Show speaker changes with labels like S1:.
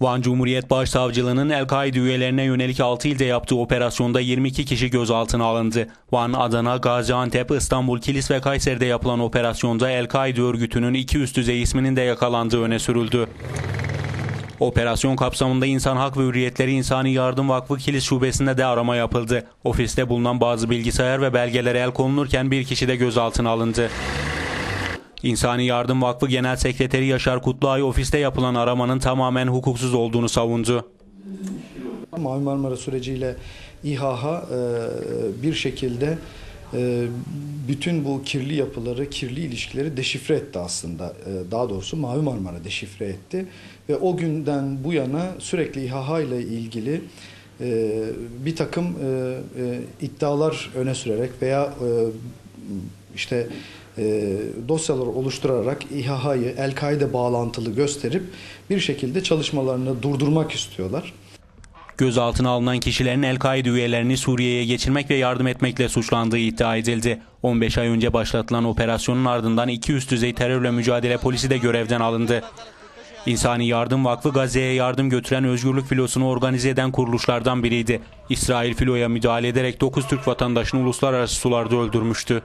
S1: Van Cumhuriyet Başsavcılığı'nın El-Kaide üyelerine yönelik 6 ilde yaptığı operasyonda 22 kişi gözaltına alındı. Van, Adana, Gaziantep, İstanbul, Kilis ve Kayseri'de yapılan operasyonda El-Kaide örgütünün iki üst düzey isminin de yakalandığı öne sürüldü. Operasyon kapsamında İnsan Hak ve Hürriyetleri İnsani Yardım Vakfı Kilis Şubesi'nde de arama yapıldı. Ofiste bulunan bazı bilgisayar ve belgelere el konulurken bir kişi de gözaltına alındı. İnsani Yardım Vakfı Genel Sekreteri Yaşar Kutluay ofiste yapılan aramanın tamamen hukuksuz olduğunu savundu.
S2: Mavi Marmara süreciyle İHH e, bir şekilde e, bütün bu kirli yapıları, kirli ilişkileri deşifre etti aslında. E, Daha doğrusu Mavi Marmara deşifre etti. Ve o günden bu yana sürekli İHH ile ilgili bir takım iddialar öne sürerek veya işte e, dosyalar oluşturarak İHH'yı El-Kaide bağlantılı gösterip bir şekilde çalışmalarını durdurmak istiyorlar.
S1: Gözaltına alınan kişilerin El-Kaide üyelerini Suriye'ye geçirmek ve yardım etmekle suçlandığı iddia edildi. 15 ay önce başlatılan operasyonun ardından iki üst düzey terörle mücadele polisi de görevden alındı. İnsani Yardım Vakfı Gazze'ye yardım götüren özgürlük filosunu organize eden kuruluşlardan biriydi. İsrail filoya müdahale ederek 9 Türk vatandaşını uluslararası sularda öldürmüştü.